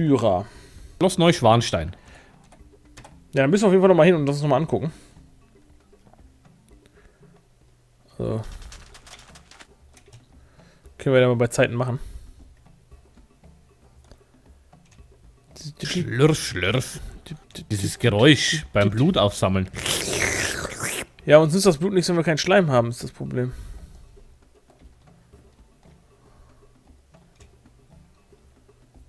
Pyra. Schloss Neuschwanstein. Ja, dann müssen wir auf jeden Fall nochmal hin und das nochmal angucken. So. Können wir ja mal bei Zeiten machen. Schlürf, schlürf. Dieses Geräusch beim Blut aufsammeln. Ja, uns nützt das Blut nichts, wenn wir keinen Schleim haben, ist das Problem.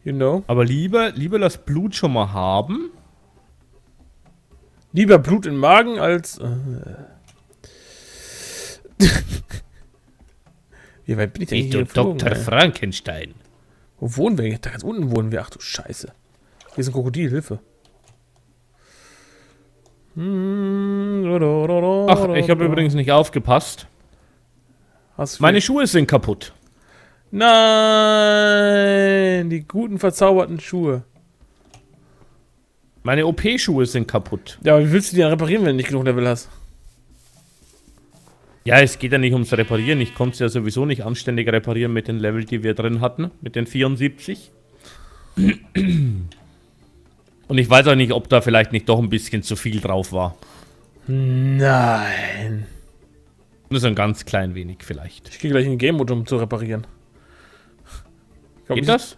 You know? Aber lieber, lieber das Blut schon mal haben. Lieber Blut im Magen als. Äh. Wie weit bin ich denn Ich hier geflogen, Dr. ey? Frankenstein. Wo wohnen wir? Da ganz unten wohnen wir. Ach du Scheiße. Hier ist ein Krokodil, Hilfe. Ach, ich habe übrigens nicht aufgepasst. Meine Schuhe sind kaputt. Nein! Die guten verzauberten Schuhe. Meine OP-Schuhe sind kaputt. Ja, aber wie willst du die dann reparieren, wenn du nicht genug Level hast? Ja, es geht ja nicht ums Reparieren. Ich konnte es ja sowieso nicht anständig reparieren mit den Level, die wir drin hatten. Mit den 74. Und ich weiß auch nicht, ob da vielleicht nicht doch ein bisschen zu viel drauf war. Nein. Nur so ein ganz klein wenig vielleicht. Ich gehe gleich in den Game Mode, um zu reparieren. Ich glaub Geht nicht- das?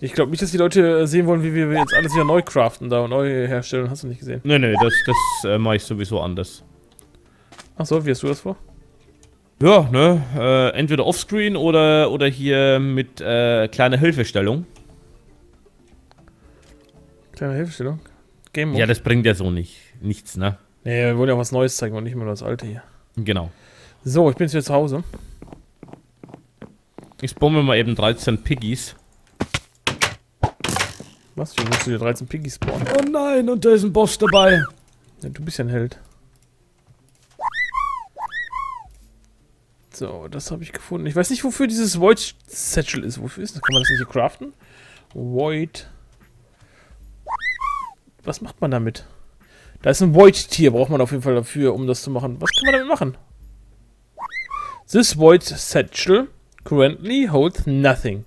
Ich glaube nicht, dass die Leute äh, sehen wollen, wie wir jetzt alles wieder neu craften da und neu herstellen. Hast du nicht gesehen? Nee, nee, das, das äh, mache ich sowieso anders. Achso, wie hast du das vor? Ja, ne? Äh, entweder offscreen oder, oder hier mit äh, kleiner Hilfestellung. Kleine Hilfestellung. Game Mode. Ja, das bringt ja so nicht. Nichts, ne? nee, wir wollen ja auch was Neues zeigen und nicht nur das Alte hier. Genau. So, ich bin jetzt wieder zu Hause. Ich spawne mal eben 13 Piggies. Was? Wie musst du dir 13 Piggies spawnen? Oh nein, und da ist ein Boss dabei. Ja, du bist ja ein Held. So, das habe ich gefunden. Ich weiß nicht, wofür dieses Void Satchel ist. Wofür ist das? Kann man das nicht hier craften? Void. Was macht man damit? Da ist ein Void-Tier, braucht man auf jeden Fall dafür, um das zu machen. Was kann man damit machen? This Void Satchel currently holds nothing.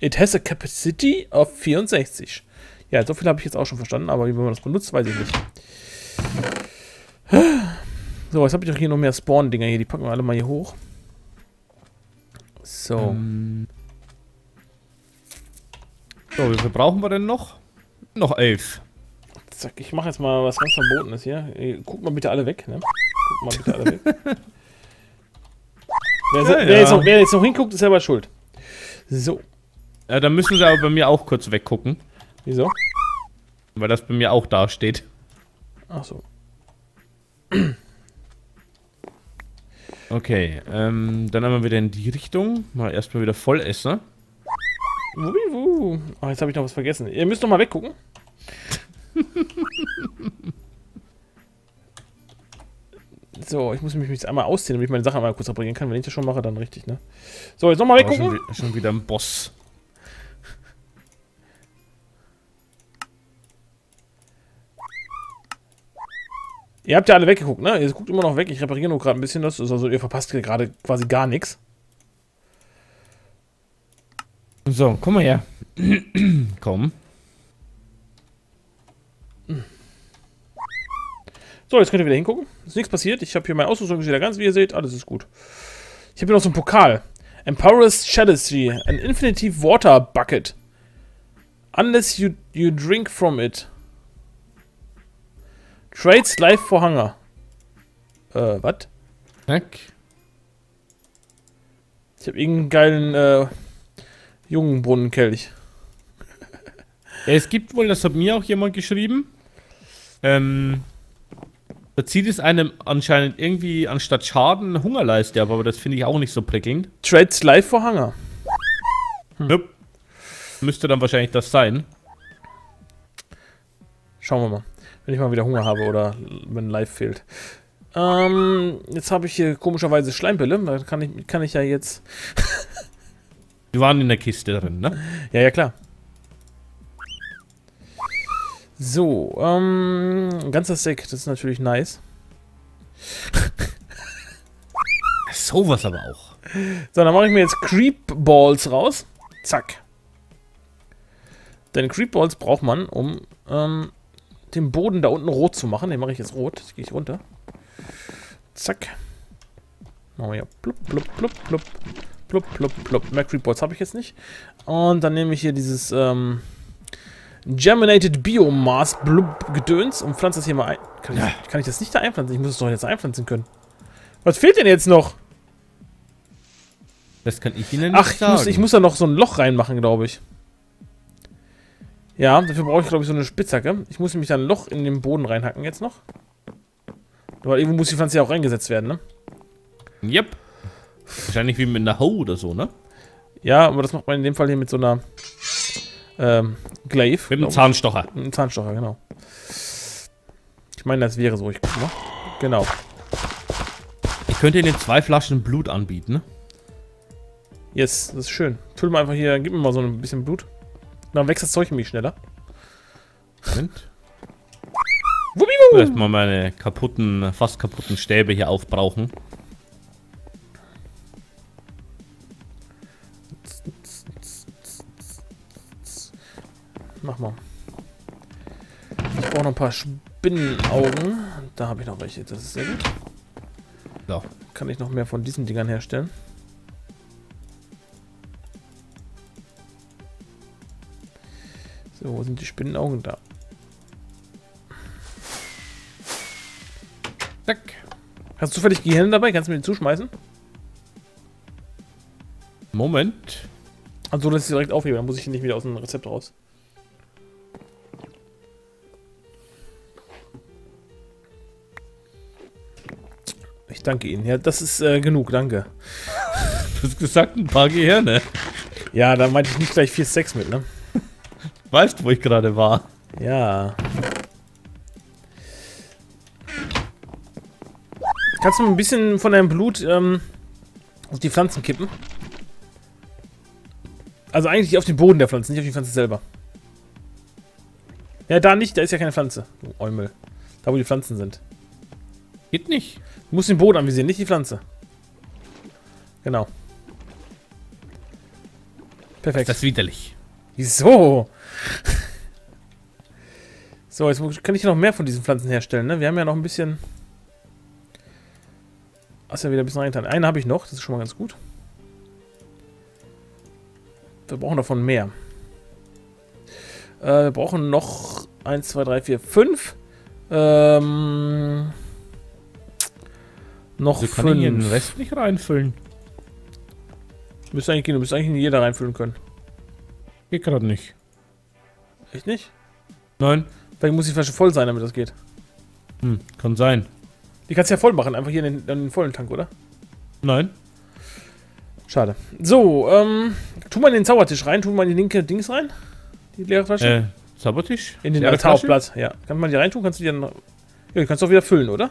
It has a capacity of 64. Ja, so viel habe ich jetzt auch schon verstanden, aber wie man das benutzt, weiß ich nicht. So, jetzt habe ich doch hier noch mehr Spawn-Dinger hier. Die packen wir alle mal hier hoch. So. Ähm. So, wie viel brauchen wir denn noch? Noch elf. Zack, ich mache jetzt mal was ganz Verbotenes hier. Äh, Guckt mal bitte alle weg, ne? Guckt mal bitte alle weg. wer, Ja, wer, jetzt ja. noch, wer jetzt noch hinguckt, ist selber schuld. So. Äh, dann müssen sie aber bei mir auch kurz weggucken, Wieso? weil das bei mir auch da steht. Ach so. Okay, ähm, dann einmal wieder in die Richtung. Mal erstmal wieder voll essen. Oh, jetzt habe ich noch was vergessen. Ihr müsst noch mal weggucken. so, ich muss mich jetzt einmal ausziehen, damit ich meine Sachen einmal kurz reparieren kann. Wenn ich das schon mache, dann richtig, ne? So, jetzt noch mal Aber schon, weggucken. wi- schon wieder ein Boss. Ihr habt ja alle weggeguckt, ne? Ihr guckt immer noch weg. Ich repariere nur gerade ein bisschen das. Also ihr verpasst hier gerade quasi gar nichts. So, komm mal her. komm. So, jetzt könnt ihr wieder hingucken. Ist nichts passiert. Ich habe hier meine Ausrüstung wieder ganz, wie ihr seht. Alles ist gut. Ich habe hier noch so einen Pokal. Empower's Chalice, an Infinitive Water Bucket. Unless you, you drink from it. Trades life for hunger. Äh, was? Zack. Ich habe irgendeinen geilen, äh, jungen Brunnenkelch. Es gibt wohl, das hat mir auch jemand geschrieben. Ähm, da zieht es einem anscheinend irgendwie anstatt Schaden Hungerleiste ab, aber das finde ich auch nicht so prickelnd. Trades life for hunger. Nope. Müsste dann wahrscheinlich das sein. Schauen wir mal. Wenn ich mal wieder Hunger habe oder wenn live fehlt. Ähm, jetzt habe ich hier komischerweise Schleimpille. Da kann ich, kann ich ja jetzt. Die waren in der Kiste drin, ne? Ja, ja, klar. So, ähm, ganzer Sack, das ist natürlich nice. Sowas aber auch. So, dann mache ich mir jetzt Creep Balls raus. Zack. Denn Creepballs braucht man, um ähm, den Boden da unten rot zu machen. Den mache ich jetzt rot. Jetzt gehe ich runter. Zack. Machen wir hier plupp, plupp, plupp, plupp. Plupp, plupp, plupp. Mehr Creepballs habe ich jetzt nicht. Und dann nehme ich hier dieses ähm, Germinated Biomass blub, Gedöns und pflanze das hier mal ein. Kann ich, Ja. kann ich das nicht da einpflanzen? Ich muss es doch jetzt einpflanzen können. Was fehlt denn jetzt noch? Das kann ich Ihnen Ach, nicht ich sagen. muss, ich muss da noch so ein Loch reinmachen, glaube ich. Ja, dafür brauche ich, glaube ich, so eine Spitzhacke. Ich muss nämlich da ein Loch in den Boden reinhacken jetzt noch. Weil irgendwo muss die Pflanze ja auch reingesetzt werden, ne? Yep. Wahrscheinlich wie mit einer Hoe oder so, ne? Ja, aber das macht man in dem Fall hier mit so einer ähm, Glaive. Mit einem. Zahnstocher. Mit einem Zahnstocher, genau. Ich meine, das wäre so. Ich guck mal. Genau. Ich könnte Ihnen zwei Flaschen Blut anbieten, ne? Yes, das ist schön. Füll mal einfach hier, gib mir mal so ein bisschen Blut. Dann wächst das Zeug nämlich schneller. Moment. Erstmal meine kaputten, fast kaputten Stäbe hier aufbrauchen. Mach mal. Ich brauche noch ein paar Spinnenaugen. Da habe ich noch welche. Das ist sehr gut. So. Kann ich noch mehr von diesen Dingern herstellen? So, wo sind die Spinnenaugen? Da. Zack. Hast du zufällig Gehirn dabei? Kannst du mir die zuschmeißen? Moment. Also, dass ich sie direkt aufhebe. Dann muss ich nicht wieder aus dem Rezept raus. Danke Ihnen. Ja, das ist äh, genug. Danke. Du hast gesagt, ein paar Gehirne. Ja, da meinte ich nicht gleich 4 Sex mit, ne? Weißt du, wo ich gerade war? Ja. Kannst du ein bisschen von deinem Blut ähm, auf die Pflanzen kippen? Also eigentlich auf den Boden der Pflanze, nicht auf die Pflanze selber. Ja, da nicht, da ist ja keine Pflanze. Du Eumel. Da, wo die Pflanzen sind. Geht nicht. Du musst den Boden anvisieren, nicht die Pflanze. Genau. Perfekt. Das ist widerlich. Wieso? So, jetzt kann ich noch mehr von diesen Pflanzen herstellen, ne? Wir haben ja noch ein bisschen... Hast ja wieder ein bisschen reingetan. Eine habe ich noch, das ist schon mal ganz gut. Wir brauchen davon mehr. Äh, wir brauchen noch 1, 2, 3, 4, 5. Ähm... Noch Also kann ich hier den 5. Rest nicht reinfüllen. Müsste eigentlich gehen, du eigentlich in jeder reinfüllen können. Geht gerade nicht. Echt nicht? Nein. Vielleicht muss die Flasche voll sein, damit das geht. Hm, kann sein. Die kannst du ja voll machen, einfach hier in den, in den vollen Tank, oder? Nein. Schade. So, ähm, tu mal in den Zaubertisch rein, tu mal in die linke Dings rein. Die leere Flasche. Äh, Sabotisch? in den Leere Altar auf Flasche? Platz. Ja. Kann man die reintun? Kannst du die dann. Ja, die kannst du auch wieder füllen, oder?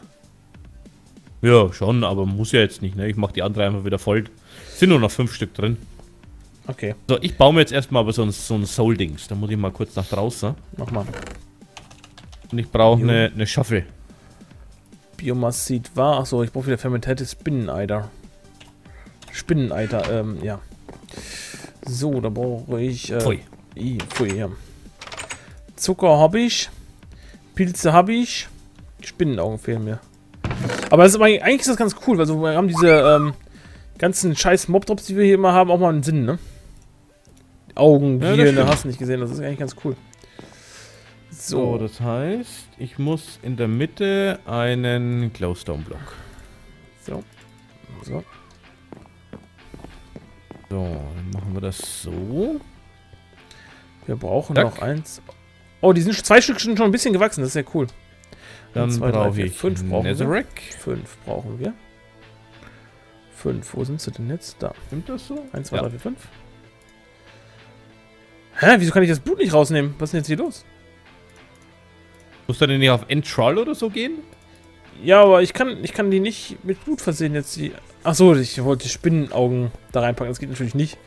Ja, schon, aber muss ja jetzt nicht, ne? Ich mach die andere einfach wieder voll. Sind nur noch fünf Stück drin. Okay, So, ich baue mir jetzt erstmal aber so ein, so ein Soul-Dings. Da muss ich mal kurz nach draußen. mach mal. Und ich brauche eine, eine Schaffel. Biomass Seed war. Achso, ich brauche wieder fermentiertes Spinneneider. Spinneneiter, ähm, ja. So, da brauche ich. Äh, Pfui. I, pfui, ja. Zucker habe ich. Pilze habe ich. Spinnenaugen fehlen mir. Aber das ist, eigentlich ist das ganz cool, weil so, wir haben diese ähm, ganzen scheiß Mobdrops, die wir hier immer haben, auch mal einen Sinn, ne? Augen, Ja, hast du nicht gesehen, das ist eigentlich ganz cool. So, So, das heißt, ich muss in der Mitte einen Glowstone-Block. so. So. So, dann machen wir das so. Wir brauchen Zack. noch eins. Oh, die sind zwei Stück schon ein bisschen gewachsen, das ist ja cool. Dann zwei, drei, brauche vier, ich fünf brauchen wir. Netherrack. Fünf brauchen wir. Fünf, wo sind sie denn jetzt? Da. Stimmt das so? Eins, zwei, Ja. drei, vier, fünf. Hä, wieso kann ich das Blut nicht rausnehmen? Was ist denn jetzt hier los? Muss dann nicht auf Entral oder so gehen? Ja, aber ich kann, ich kann die nicht mit Blut versehen jetzt. Die Achso, ich wollte die Spinnenaugen da reinpacken. Das geht natürlich nicht.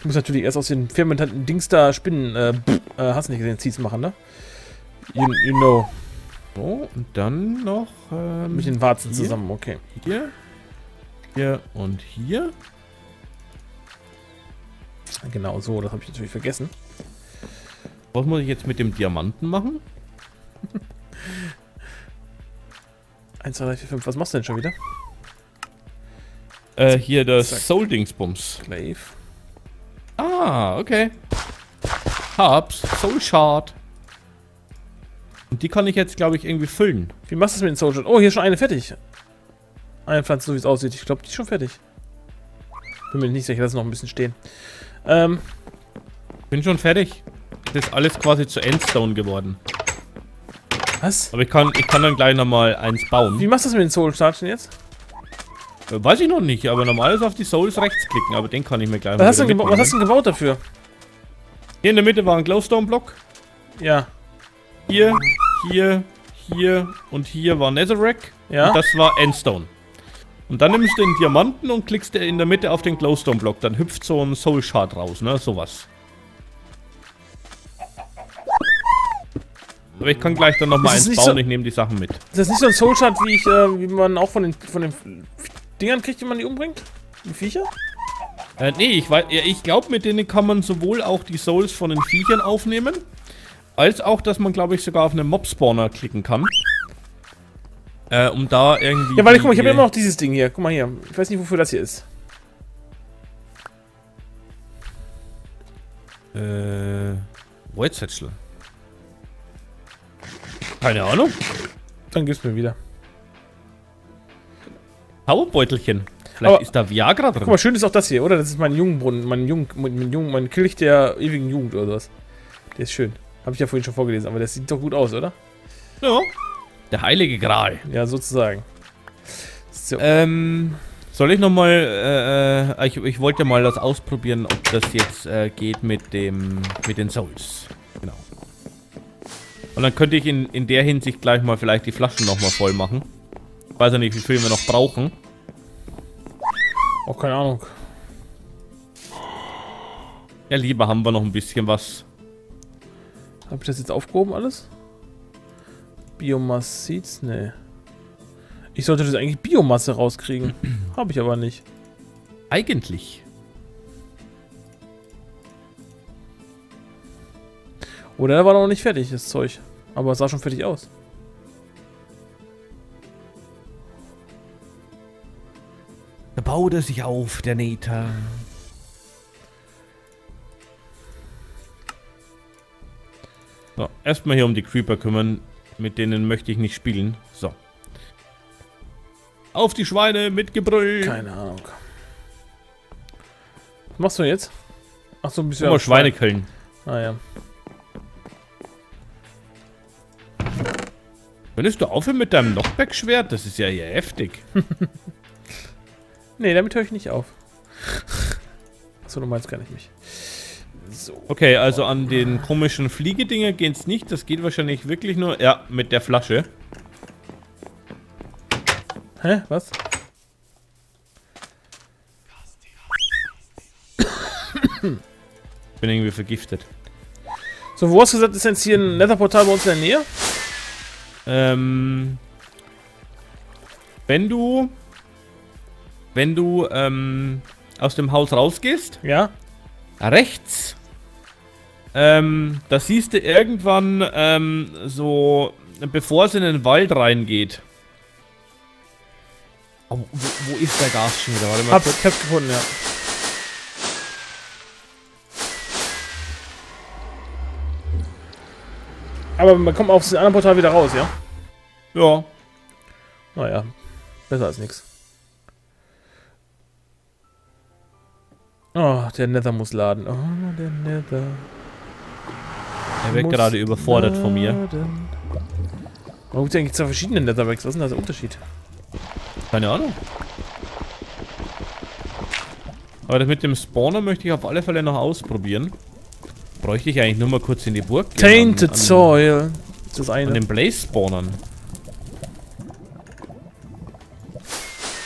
Ich muss natürlich erst aus den fermentierten Dings da Spinnen, äh, pff, äh, hast du nicht gesehen, Seeds machen, ne? You, you know. So, und dann noch ähm, Mit den Warzen hier? zusammen, okay. hier, hier und hier. Genau so, das habe ich natürlich vergessen. Was muss ich jetzt mit dem Diamanten machen? 1, 2, 3, 4, 5. Was machst du denn schon wieder? Äh, hier das. Soul-Dingsbums. Glaive. Ah, okay. Hab's. Soul Shard. Und die kann ich jetzt, glaube ich, irgendwie füllen. Wie machst du das mit den Shard? Oh, hier ist schon eine fertig. Eine Pflanze, so wie es aussieht. Ich glaube, die ist schon fertig. Bin mir nicht sicher, lass noch ein bisschen stehen. Ähm, Bin schon fertig. Das ist alles quasi zu Endstone geworden. was? Aber ich kann, ich kann dann gleich nochmal eins bauen. Wie machst du das mit den Soul Shard denn jetzt? Äh, Weiß ich noch nicht, aber normal ist auf die Souls rechts klicken, aber den kann ich mir gleich Was hast, was hast du denn gebaut dafür? Hier in der Mitte war ein Glowstone-Block. Ja. Hier, hier, hier und hier war Netherrack. Ja. Und das war Endstone. Und dann nimmst du den Diamanten und klickst in der Mitte auf den Glowstone-Block. Dann hüpft so ein Soul Shard raus, ne? Sowas. Aber ich kann gleich dann nochmal eins bauen. so- Ich nehme die Sachen mit. Ist das nicht so ein Soul Shard, wie, ich, äh, wie man auch von den, von den Dingern kriegt, die man die umbringt? Die Viecher? Äh, nee, ich, weiß- ich glaube, mit denen kann man sowohl auch die Souls von den Viechern aufnehmen, als auch, dass man, glaube ich, sogar auf einen Mob-Spawner klicken kann. Äh, um da irgendwie... Ja, warte, guck mal, ich habe immer noch dieses Ding hier. Guck mal hier. Ich weiß nicht, wofür das hier ist. Äh... Satchel. Keine Ahnung. Dann gib's mir wieder. Powerbeutelchen. Vielleicht Aber- ist da Viagra drin. Guck mal, schön ist auch das hier, oder? Das ist mein Jungbrunnen, mein Jung, mein, mein, Jung, mein Kelch der ewigen Jugend oder sowas. Der ist schön. Habe ich ja vorhin schon vorgelesen, aber das sieht doch gut aus, oder? Ja. Der heilige Gral. Ja, sozusagen. So. Ähm... Soll ich nochmal, äh, äh, ich, ich wollte mal das ausprobieren, ob das jetzt äh, geht mit dem, mit den Souls. Genau. Und dann könnte ich in, in der Hinsicht gleich mal vielleicht die Flaschen nochmal voll machen. Weiß ja nicht, wie viel wir noch brauchen. Auch Oh, keine Ahnung. Ja, lieber haben wir noch ein bisschen was. Habe ich das jetzt aufgehoben alles? Biomass Seeds? Nee. Ich sollte das eigentlich Biomasse rauskriegen. Habe ich aber nicht. Eigentlich. Oder er war noch nicht fertig, das Zeug. Aber es sah schon fertig aus. Da baut er sich auf, der Nether. So, erstmal hier um die Creeper kümmern. Mit denen möchte ich nicht spielen. So. Auf die Schweine mit Gebrüll. Keine Ahnung. Was machst du jetzt? Ach so, ein bisschen. Mal, Schweine killen. Ah ja. Könntest du aufhören mit deinem Knockback-Schwert? Das ist ja hier heftig. Nee, damit höre ich nicht auf. Achso, du meinst gar nicht mich. Okay, also an den komischen Fliegedinger geht's nicht. Das geht wahrscheinlich wirklich nur... Ja, mit der Flasche. Hä? Was? Bin irgendwie vergiftet. So, wo hast du gesagt, ist jetzt hier ein Netherportal bei uns in der Nähe? Ähm... Wenn du... Wenn du, ähm... Aus dem Haus rausgehst, Ja? rechts, ähm, da siehst du irgendwann, ähm, so, bevor es in den Wald reingeht. Oh, wo, wo ist der Gas schon wieder? Warte mal Hab, kurz. ich hab's gefunden, ja. Aber man kommt auf das andere Portal wieder raus, ja? Ja. Naja, besser als nichts. Oh, der Nether muss laden. Oh, der Nether. Er wird gerade überfordert von mir. Warum gibt es eigentlich zwei verschiedene Netherracks? Was ist denn da der Unterschied? Keine Ahnung. Aber das mit dem Spawner möchte ich auf alle Fälle noch ausprobieren. Bräuchte ich eigentlich nur mal kurz in die Burg gehen. Tainted an, an, Soil. Das ist das An eine. den Blaze spawnern.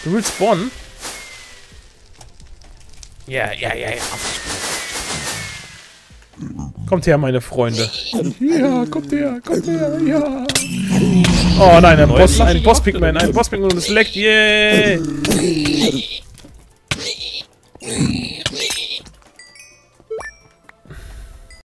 Du willst spawnen? Ja, ja, ja, ja. Kommt her, meine Freunde. Ja, kommt her, kommt her, ja. Oh nein, ein Boss, ein Boss Pigman, ein Boss Pigman und es leckt, yay!